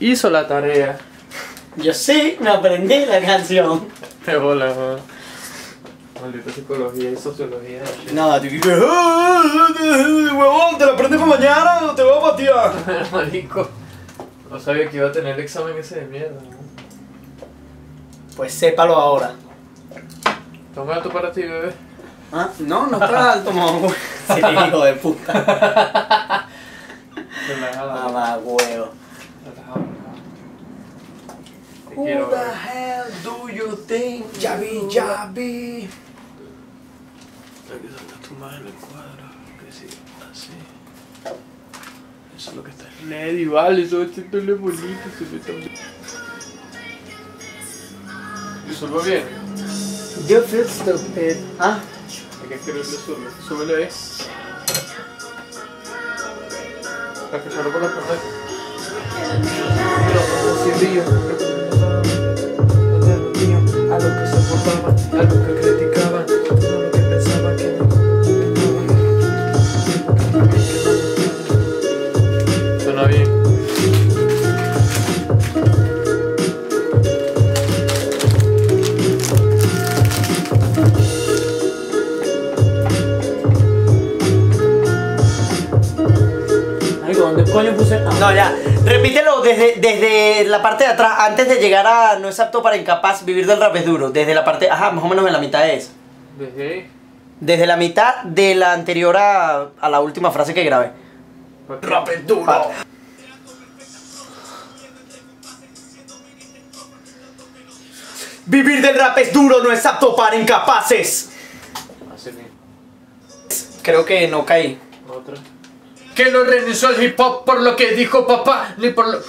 hizo la tarea. Yo sí me aprendí la canción. Te bola, weón. Maldita psicología y sociología. No, tú dices, huevón, te la aprendes para mañana o te voy a patear. Marico. No sabía que iba a tener el examen ese de mierda. ¿no? Pues sépalo ahora. Toma alto para ti, bebé. Ah, no, no está alto, mamá. Sí, hijo de puta. Mamá, huevo. Quiero, bebé. hell do you think? Yavi, Yavi. Hay que sacar tu mano en el cuadro. Que sí, así. Eso es lo que está en Lady, vale, eso es bonito, se ve tan bien. You feel stupid. Ah, Hay que escribirlo solo. Súbele ahí. Para que solo por la pared. A lo que se a lo que criticaban, a lo que pensaban que no. Suena bien. ¿Dónde coño puse? Ah. No, ya. Repítelo desde, desde la parte de atrás, antes de llegar a no es apto para incapaz, vivir del rap es duro. Desde la parte, ajá, más o menos en la mitad es. Desde ahí. Desde la mitad de la anterior a, a la última frase que grabé. Rap es duro. Vivir del rap es duro, no es apto para incapaces. Creo que no caí. Otra. Que no renunció al hip hop por lo que dijo papá, ni por lo,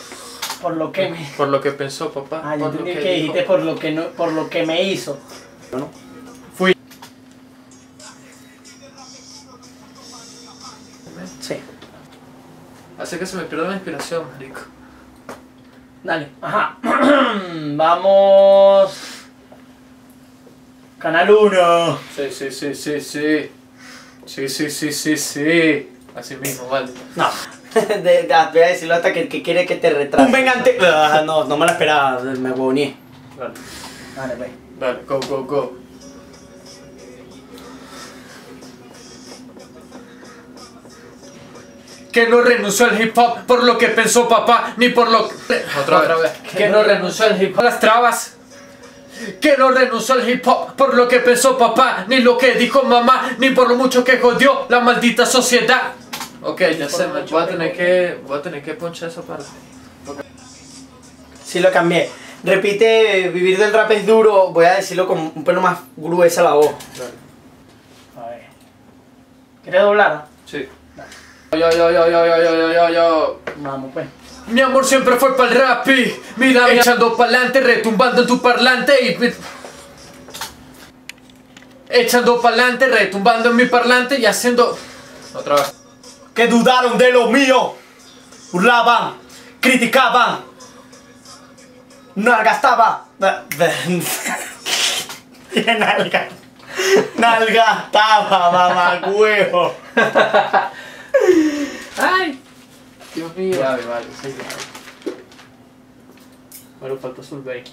Por lo que me. por lo que pensó papá. Ah, yo por lo que dijiste por lo que no, por lo que me hizo. ¿No? Fui. Sí. Hace que se me pierda la inspiración, marico. Dale. Ajá. Vamos. Canal 1. Sí, sí, sí, sí, sí. Sí, sí, sí, sí, sí. Así mismo, vale. No. De, de- voy a decirlo hasta que el que quiere que te retrase. Un vengante. Ah, no, no me la esperaba. Me huevoneé. Dale, Dale, pues. dale, go, go, go. Que no renunció al hip hop por lo que pensó papá, ni por lo que... Otra, vez. Que no renunció al hip hop. Las trabas. Que no renunció al hip hop por lo que pensó papá, ni lo que dijo mamá, ni por lo mucho que jodió la maldita sociedad. Ok, ya sé, voy a, tener que, voy a tener que ponchar esa parte. Okay. Sí, lo cambié. Repite, vivir del rap es duro, voy a decirlo con un pelo más gruesa la voz. A ver. ¿Quieres doblar? Sí. Yo, yo, yo, yo, yo, yo, yo, yo, Vamos, pues. Mi amor siempre fue para el rap y mira, echando pa'lante, retumbando en tu parlante y... Echando pa'lante, retumbando en mi parlante y haciendo... Otra vez. Que dudaron de lo mío. Burlaban. Criticaban. Nalga estaba. ¿Qué nalga? Nalga estaba, mamá huevo. ¡Ay! Dios mío. Vale, vale, sí, claro. Bueno, falta Sulbey.